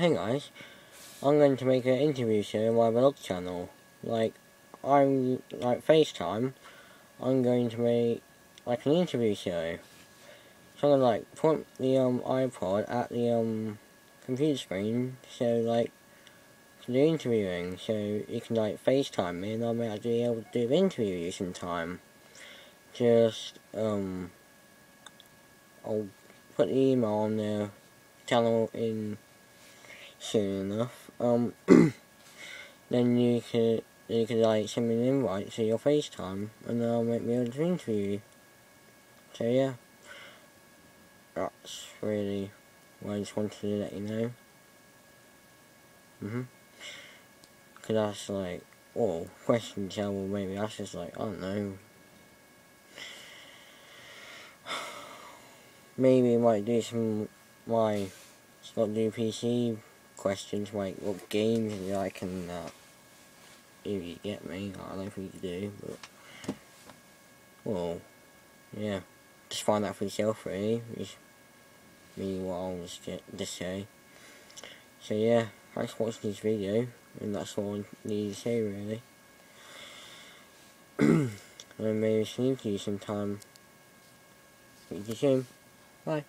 hey guys, I'm going to make an interview show on my vlog channel. Like, I'm, like, FaceTime, I'm going to make, like, an interview show. So I'm going to, like, point the, um, iPod at the, um, computer screen, so, like, to do interviewing, so you can, like, FaceTime me, and I'll be able to do the interview using time. Just, um, I'll put the email on the channel in soon enough, um, then you could, you could like send me an invite to your FaceTime, and I'll make me a to for you. So yeah, that's really what I just wanted to let you know. Mhm. Cause that's like, well, questions I will maybe ask is like, I don't know. Maybe I might do some, my, not do PC questions like what games I can uh, if you get me. I don't think you do, but well, yeah, just find out for yourself really. Just me what I was just say. So yeah, thanks for watching this video, and that's all I need to say really. and maybe see you sometime. See you soon. Bye.